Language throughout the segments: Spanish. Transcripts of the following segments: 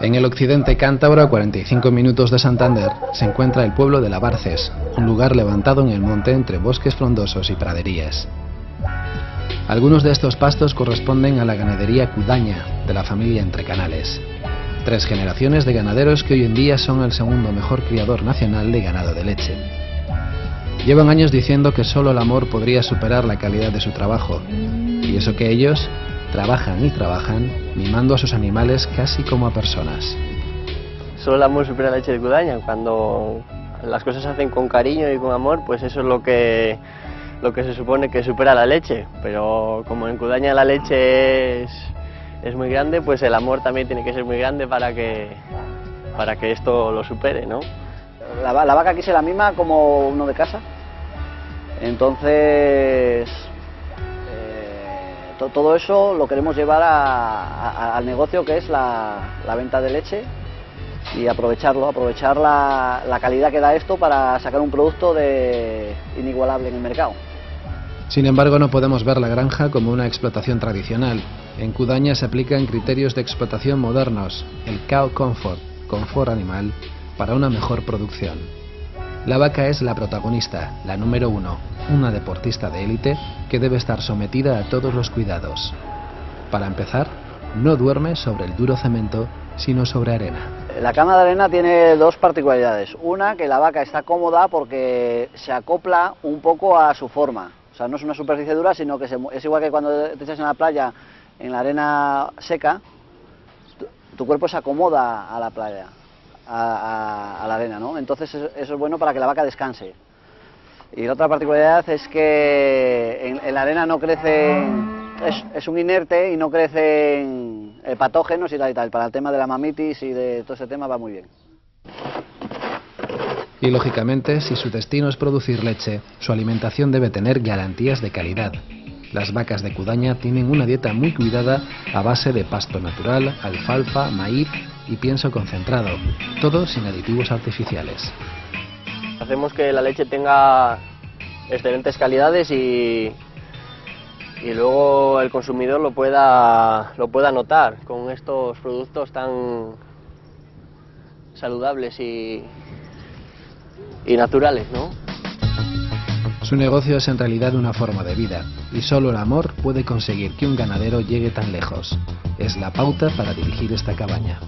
En el occidente cántabro, a 45 minutos de Santander, se encuentra el pueblo de Labarces, un lugar levantado en el monte entre bosques frondosos y praderías. Algunos de estos pastos corresponden a la ganadería Cudaña, de la familia Entre Canales. Tres generaciones de ganaderos que hoy en día son el segundo mejor criador nacional de ganado de leche. Llevan años diciendo que solo el amor podría superar la calidad de su trabajo, y eso que ellos trabajan y trabajan mimando a sus animales casi como a personas. Solo el amor supera la leche de cudaña. Cuando las cosas se hacen con cariño y con amor, pues eso es lo que, lo que se supone que supera la leche. Pero como en cudaña la leche es, es muy grande, pues el amor también tiene que ser muy grande para que, para que esto lo supere, ¿no? La, la vaca aquí se la mima como uno de casa. Entonces, todo eso lo queremos llevar al negocio que es la, venta de leche y aprovecharlo, aprovechar la, calidad que da esto para sacar un producto de inigualable en el mercado. Sin embargo, no podemos ver la granja como una explotación tradicional. En Cudaña se aplican criterios de explotación modernos, el cow comfort, confort animal, para una mejor producción. La vaca es la protagonista, la número uno, una deportista de élite que debe estar sometida a todos los cuidados. Para empezar, no duerme sobre el duro cemento, sino sobre arena. La cama de arena tiene dos particularidades. Una, que la vaca está cómoda porque se acopla un poco a su forma. O sea, no es una superficie dura, sino que es igual que cuando te echas en la playa, en la arena seca, tu cuerpo se acomoda a la playa a, la arena, ¿no? Entonces eso es bueno para que la vaca descanse. Y la otra particularidad es que en, la arena no crecen, es, un inerte y no crecen eh, patógenos y tal y tal. Para el tema de la mamitis y de todo ese tema va muy bien. Y lógicamente, si su destino es producir leche, su alimentación debe tener garantías de calidad. Las vacas de Cudaña tienen una dieta muy cuidada a base de pasto natural, alfalfa, maíz y pienso concentrado, todo sin aditivos artificiales. Hacemos que la leche tenga excelentes calidades y, y luego el consumidor lo pueda, lo pueda notar con estos productos tan saludables y, y naturales, ¿no? Su negocio es en realidad una forma de vida, y solo el amor puede conseguir que un ganadero llegue tan lejos. Es la pauta para dirigir esta cabaña.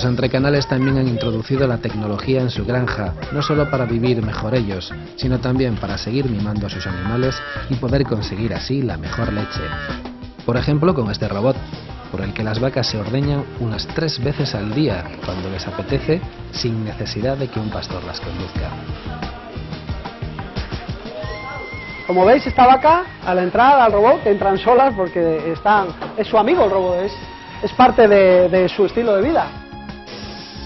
Los entrecanales también han introducido la tecnología en su granja, no solo para vivir mejor ellos, sino también para seguir mimando a sus animales y poder conseguir así la mejor leche. Por ejemplo, con este robot, por el que las vacas se ordeñan unas tres veces al día cuando les apetece, sin necesidad de que un pastor las conduzca. Como veis, esta vaca, al entrar al robot, entran solas porque es su amigo el robot, es parte de su estilo de vida.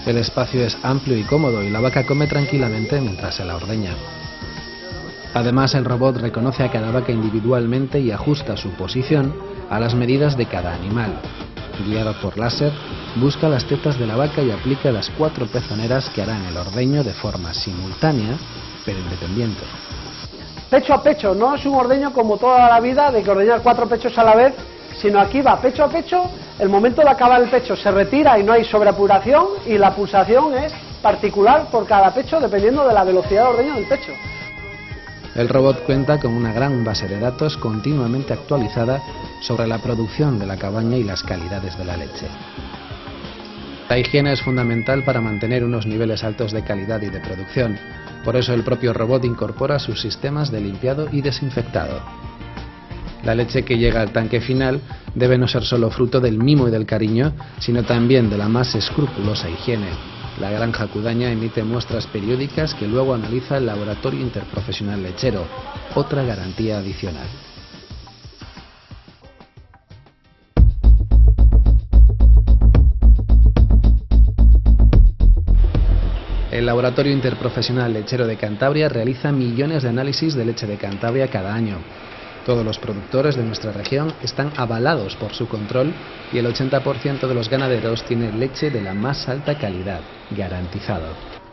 El espacio es amplio y cómodo y la vaca come tranquilamente mientras se la ordeña. Además, el robot reconoce a cada vaca individualmente y ajusta su posición a las medidas de cada animal. Guiado por láser, busca las tetas de la vaca y aplica las cuatro pezoneras que harán el ordeño de forma simultánea, pero independiente. Pecho a pecho, no es un ordeño como toda la vida de que ordeñar cuatro pechos a la vez sino aquí va pecho a pecho, el momento de acabar el pecho se retira y no hay sobreapuración y la pulsación es particular por cada pecho dependiendo de la velocidad de ordeño del pecho. El robot cuenta con una gran base de datos continuamente actualizada sobre la producción de la cabaña y las calidades de la leche. La higiene es fundamental para mantener unos niveles altos de calidad y de producción. Por eso el propio robot incorpora sus sistemas de limpiado y desinfectado. La leche que llega al tanque final debe no ser solo fruto del mimo y del cariño, sino también de la más escrupulosa higiene. La granja Cudaña emite muestras periódicas que luego analiza el Laboratorio Interprofesional Lechero, otra garantía adicional. El Laboratorio Interprofesional Lechero de Cantabria realiza millones de análisis de leche de Cantabria cada año. Todos los productores de nuestra región están avalados por su control y el 80% de los ganaderos tienen leche de la más alta calidad, garantizado.